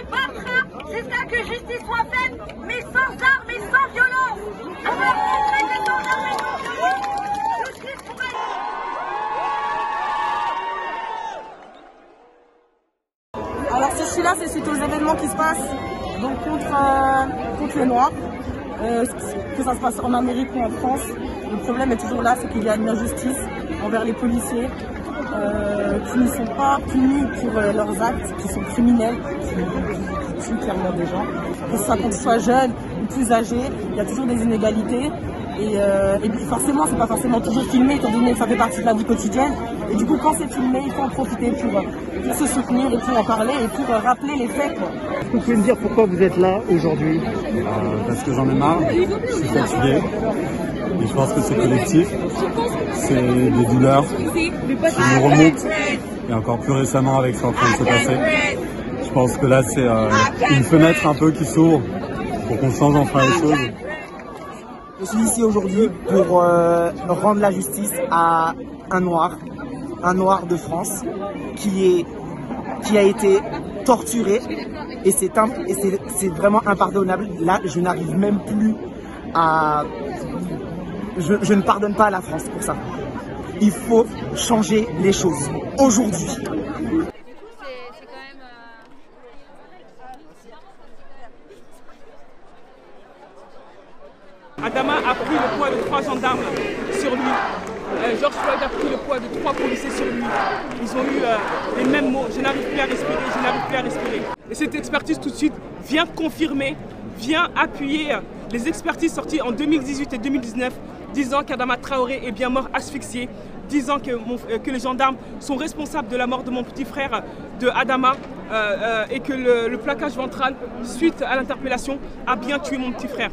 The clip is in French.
se battra que justice soit faite, mais sans armes et sans violence. Alors ce cri-là, c'est suite aux événements qui se passent donc contre, euh, contre les Noirs, euh, que ça se passe en Amérique ou en France. Le problème est toujours là, c'est qu'il y a une injustice envers les policiers euh, qui ne sont pas punis pour euh, leurs actes, qui sont criminels, qui, qui- qui tuent clairement des gens. Que ce soit qu'on soit jeune ou plus âgé, il y a toujours des inégalités. Et, euh, et puis forcément, c'est pas forcément toujours filmé, étant donné que ça fait partie de la vie quotidienne. Et du coup, quand c'est filmé, il faut en profiter pour, pour se soutenir et pour en parler et pour euh, rappeler les faits. quoi. Est-ce que vous pouvez me dire pourquoi vous êtes là aujourd'hui? Euh, parce que j'en ai marre, je suis fatigué. Et je pense que c'est collectif. C'est des douleurs Et encore plus récemment avec ce qui est en train de se passer. Je pense que là, c'est euh, une fenêtre un peu qui s'ouvre pour qu'on change enfin les choses. Je suis ici aujourd'hui pour euh, rendre la justice à un noir, un noir de France, qui est qui a été torturé et c'est vraiment impardonnable. Là, je n'arrive même plus à je, je ne pardonne pas à la France pour ça. Il faut changer les choses aujourd'hui. Adama a pris le poids de trois gendarmes sur lui. Euh, George Floyd a pris le poids de trois policiers sur lui. Ils ont eu euh, les mêmes mots. Je n'arrive plus à respirer, je n'arrive plus à respirer. Et cette expertise tout de suite vient confirmer, vient appuyer les expertises sorties en 2018 et 2019 disant qu'Adama Traoré est bien mort asphyxié, disant que, euh, que les gendarmes sont responsables de la mort de mon petit frère de Adama euh, euh, et que le, le plaquage ventral, suite à l'interpellation, a bien tué mon petit frère.